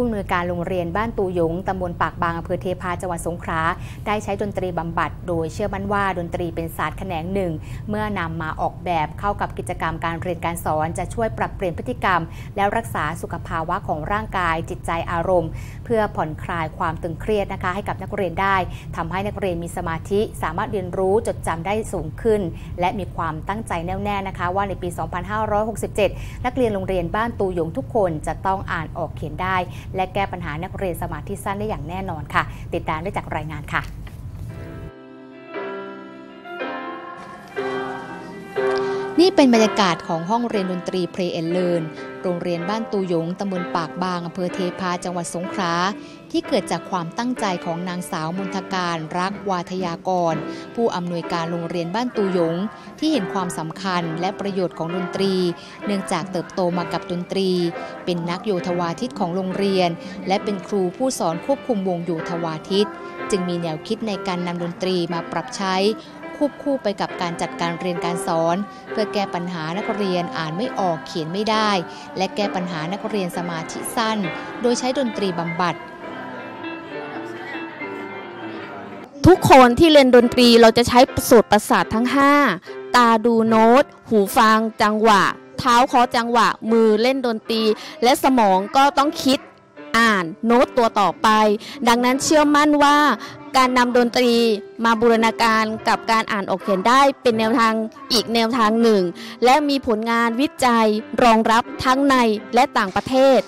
ผู้อำนวยการโรงเรียนบ้านตูยงตำบลปากบางอำเภอเทพาจังหวัดสงขลาได้ใช้ดนตรีบำบัด โดยเชื่อมั่นว่าดนตรีเป็นศาสตร์แขนงหนึ่ง เมื่อนำมาออกแบบเข้ากับกิจกรรมการเรียนการสอน จะช่วยปรับเปลี่ยนพฤติกรรม และรักษาสุขภาวะของร่างกาย จิตใจอารมณ์ เพื่อผ่อนคลายความตึงเครียดนะคะ ให้กับนักเรียนได้ทำให้นักเรียนมีสมาธิ สามารถเรียนรู้จดจำได้สูงขึ้น และมีความตั้งใจแน่วแน่นะคะ ว่าในปี 2567 นักเรียนโรงเรียนบ้านตูยงทุกคนจะต้องอ่านออกเขียนได้และแก้ปัญหานักเรียนสมาธิสั้นได้อย่างแน่นอนค่ะ ติดตามได้จากรายงานค่ะ นี่เป็นบรรยากาศของห้องเรียนดนตรี play and learn โรงเรียนบ้านตูยงตำบลปากบางอำเภอเทพาจังหวัดสงขลาที่เกิดจากความตั้งใจของนางสาวมนทการรักวาทยากร ผู้อำนวยการโรงเรียนบ้านตูยง ที่เห็นความสำคัญและประโยชน์ของดนตรี เนื่องจากเติบโตมากับดนตรี เป็นนักโยธวาทิตของโรงเรียน และเป็นครูผู้สอนควบคุมวงโยธวาทิต จึงมีแนวคิดในการนำดนตรีมาปรับใช้ ควบคู่ไปกับการจัดการเรียนการสอน เพื่อแก้ปัญหานักเรียนอ่านไม่ออกเขียนไม่ได้ และแก้ปัญหานักเรียนสมาธิสั้น โดยใช้ดนตรีบำบัดทุกคนที่เรียนดนตรีเราจะใช้สูตรประสาททั้ง 5 ตาดูโน้ต หูฟัง จังหวะ เท้าเคาะจังหวะ มือเล่นดนตรี และสมองก็ต้องคิด อ่านโน้ตตัวต่อไป ดังนั้นเชื่อมั่นว่าการนำดนตรีมาบูรณาการกับการอ่านออกเขียนได้เป็นแนวทางอีกแนวทางหนึ่ง และมีผลงานวิจัยรองรับทั้งในและต่างประเทศ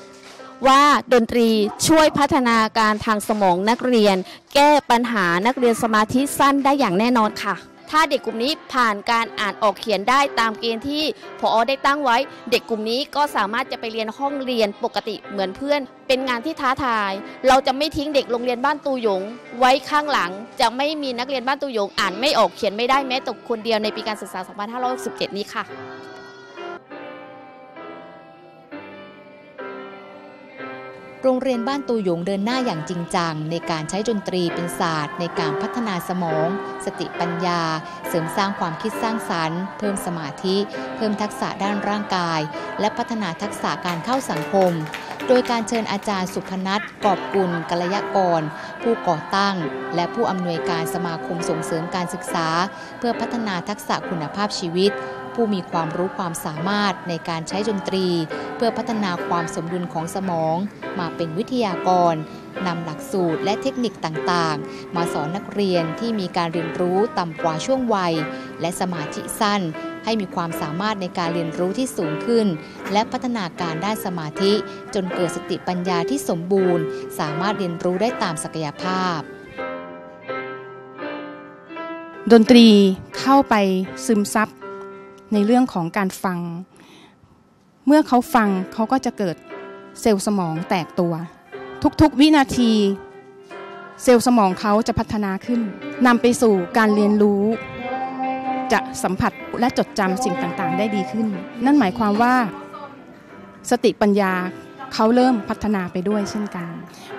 ว่าดนตรีช่วยพัฒนาการทางสมองนักเรียน แก้ปัญหานักเรียนสมาธิสั้นได้อย่างแน่นอนค่ะ ถ้าเด็กกลุ่มนี้ผ่านการอ่านออกเขียนได้ตามเกณฑ์ที่พอได้ตั้งไว้ เด็กกลุ่มนี้ก็สามารถจะไปเรียนห้องเรียนปกติเหมือนเพื่อน เป็นงานที่ท้าทาย เราจะไม่ทิ้งเด็กโรงเรียนบ้านตูหยง ไว้ข้างหลัง จะไม่มีนักเรียนบ้านตูหยง อ่านไม่ออกเขียนไม่ได้แม้แต่คนเดียวในปีการศึกษา 2567 นี้ค่ะ โรงเรียนบ้านตูหยงเดินหน้าอย่างจริงจัง ในการใช้ดนตรีเป็นศาสตร์ ในการพัฒนาสมอง สติปัญญา เสริมสร้างความคิดสร้างสรรค์ เพิ่มสมาธิ เพิ่มทักษะด้านร่างกาย และพัฒนาทักษะการเข้าสังคม โดยการเชิญอาจารย์สุพนัทกอบกุลกัลยากร ผู้ก่อตั้ง และผู้อำนวยการสมาคมส่งเสริมการศึกษา เพื่อพัฒนาทักษะคุณภาพชีวิต ผู้มีความรู้ความสามารถในการใช้ดนตรี เพื่อพัฒนาความสมดุลของสมอง มาเป็นวิทยากรนำหลักสูตรและเทคนิคต่างๆ มาสอนนักเรียนที่มีการเรียนรู้ต่ำกว่าช่วงวัย และสมาธิสั้น ให้มีความสามารถในการเรียนรู้ที่สูงขึ้น และพัฒนาการด้านสมาธิ จนเกิดสติปัญญาที่สมบูรณ์ สามารถเรียนรู้ได้ตามศักยภาพ ดนตรีเข้าไปซึมซับในเรื่องของการฟัง เมื่อเขาฟังเขาก็จะเกิดเซลล์สมองแตกตัว ทุกๆวินาที เซลล์สมองเขาจะพัฒนาขึ้นนำไปสู่การเรียนรู้ จะสัมผัสและจดจำสิ่งต่างๆ ได้ดีขึ้น นั่นหมายความว่าสติปัญญาเขาเริ่มพัฒนาไปด้วยเช่นกัน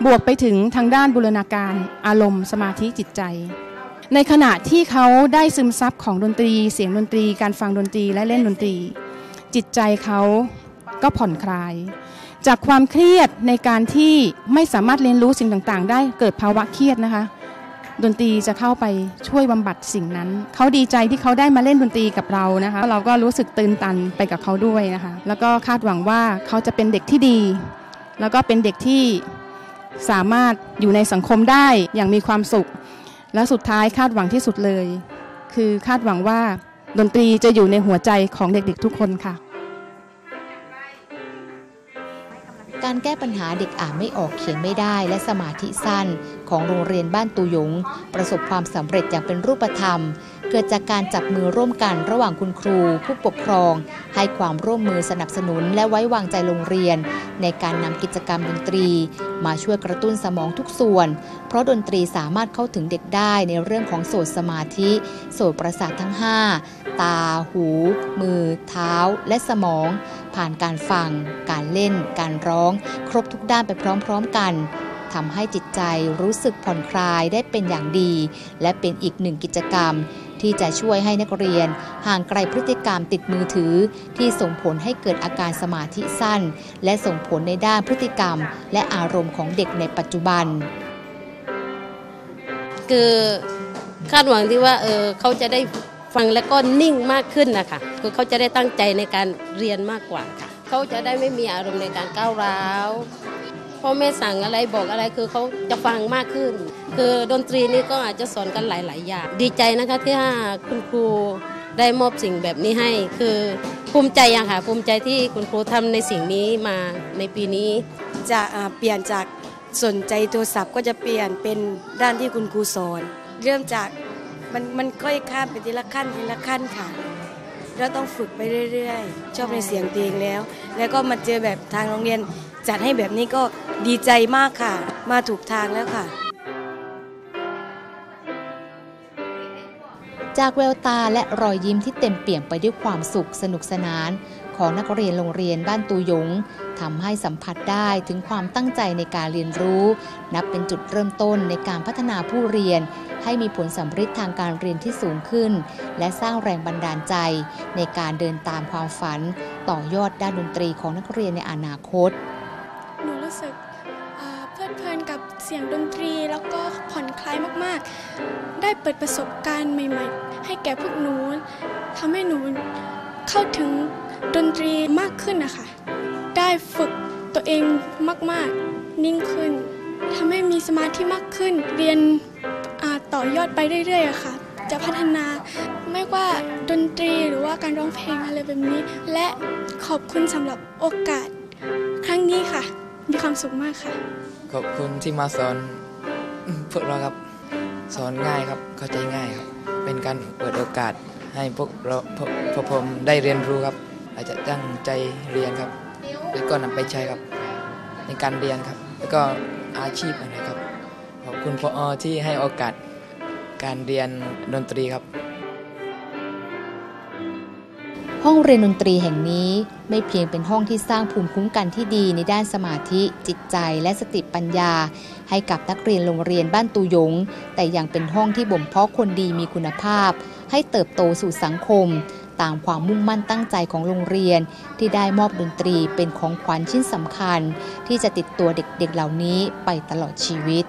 บวกไปถึงทางด้านบูรณาการอารมณ์ สมาธิจิตใจ ในขณะที่เขาได้ซึมซับของดนตรี เสียงดนตรี การฟังดนตรีและเล่นดนตรี จิตใจเขาก็ผ่อนคลาย จากความเครียดในการที่ไม่สามารถเรียนรู้สิ่งต่างๆ ได้เกิดภาวะเครียดนะคะ ดนตรีจะเข้าไปช่วยบำบัดสิ่งนั้น เขาดีใจที่เขาได้มาเล่นดนตรีกับเรานะคะ เราก็รู้สึกตื่นตันไปกับเขาด้วยนะคะ แล้วก็คาดหวังว่าเขาจะเป็นเด็กที่ดี แล้วก็เป็นเด็กที่สามารถอยู่ในสังคมได้อย่างมีความสุข และสุดท้ายคาดหวังที่สุดเลย คือคาดหวังว่าดนตรีจะอยู่ในหัวใจของเด็กๆทุกคนค่ะ การแก้ปัญหาเด็กอ่านไม่ออกเขียนไม่ได้ และสมาธิสั้น ของโรงเรียนบ้านตูยง ประสบความสำเร็จอย่างเป็นรูปธรรม เกิดจากการจับมือร่วมกันระหว่างคุณครู ผู้ปกครอง ให้ความร่วมมือสนับสนุนและไว้วางใจโรงเรียน ในการนำกิจกรรมดนตรี มาช่วยกระตุ้นสมองทุกส่วน ราะดนตรีสามารถเข้าถึงเด็กได้ในเรื่องของโสตสมาธิ โสตประสาททั้ง 5 ตา หู มือ เท้า และสมอง ผ่านการฟัง การเล่น การร้อง ครบทุกด้านไปพร้อมๆกันทำให้จิตใจรู้สึกผ่อนคลายได้เป็นอย่างดี และเป็นอีกหนึ่งกิจกรรม ที่จะช่วยให้นักเรียน ห่างไกลพฤติกรรมติดมือถือ ที่ส่งผลให้เกิดอาการสมาธิสั้น และส่งผลในด้านพฤติกรรม และอารมณ์ของเด็กในปัจจุบัน คือคาดหวังที่ว่าเออเขาจะได้ฟังแล้วก็นิ่งมากขึ้นนะคะคือเขาจะได้ตั้งใจในการเรียนมากกว่าค่ะเขาจะได้ไม่มีอารมณ์ในการก้าวร้าวพ่อแม่สั่งอะไรบอกอะไรคือเขาจะฟังมากขึ้น คือดนตรีนี่ก็อาจจะสอนกันหลาย ๆ อย่าง ดีใจนะคะที่คุณครูได้มอบสิ่งแบบนี้ให้ คือภูมิใจอย่างค่ะภูมิใจที่คุณครูทำในสิ่งนี้มาในปีนี้ จะเปลี่ยนจาก สนใจโทรศัพท์ก็จะเปลี่ยนเป็นด้านที่คุณครูสอน เริ่มจากมันมันค่อยข้ามไปทีละขั้นทีละขั้นค่ะ เราต้องฝึกไปเรื่อยๆ ชอบในเสียงเพลงแล้ว แล้วก็มาเจอแบบทางโรงเรียน จัดให้แบบนี้ก็ดีใจมากค่ะ มาถูกทางแล้วค่ะ จากแววตาและรอยยิ้มที่เต็มเปี่ยมไปด้วยความสุขสนุกสนาน ของนักเรียนโรงเรียนบ้านตูยงทำให้สัมผัสได้ถึงความตั้งใจในการเรียนรู้ นับเป็นจุดเริ่มต้นในการพัฒนาผู้เรียน ให้มีผลสำฤทธิ์ทางการเรียนที่สูงขึ้น และสร้างแรงบันดาลใจ ในการเดินตามความฝัน ต่อยอดด้านดนตรีของนักเรียนในอนาคตหนูรู้สึกเพลิดเพลินกับเสียงดนตรี แล้วก็ผ่อนคลายมากๆ ได้เปิดประสบการณ์ใหม่ ๆ ให้แก่พวกหนูทำให้หนูเข้าถึง ดนตรีมากขึ้นนะคะ ได้ฝึกตัวเองมากๆ นิ่งขึ้นทำให้มีสมาธิมากขึ้น เรียนต่อยอดไปเรื่อยๆอะค่ะ จะพัฒนาไม่ว่าดนตรีหรือว่าการร้องเพลงอะไรแบบนี้ และขอบคุณสำหรับโอกาส ครั้งนี้ค่ะ มีความสุขมากค่ะ ขอบคุณที่มาสอนพวกเราครับ สอนง่ายครับเข้าใจง่ายครับ เป็นการเปิดโอกาสให้พวกเราพวกพวกผมได้เรียนรู้ครับ อาจจะตั้งใจเรียนครับ แล้วก็นำไปใช้ครับ ในการเรียนครับ แล้วก็อาชีพอะไรครับ ขอบคุณพอที่ให้โอกาสการเรียนดนตรีครับ ห้องเรียนดนตรีแห่งนี้ไม่เพียงเป็นห้องที่สร้างภูมิคุ้มกันที่ดีในด้านสมาธิ จิตใจและสติปัญญา ให้กับนักเรียนโรงเรียนบ้านตูยง แต่ยังเป็นห้องที่บ่มเพาะคนดีมีคุณภาพ ให้เติบโตสู่สังคม ตามความมุ่งมั่นตั้งใจของโรงเรียน ที่ได้มอบดนตรีเป็นของขวัญชิ้นสำคัญ ที่จะติดตัวเด็กๆเหล่านี้ไปตลอดชีวิต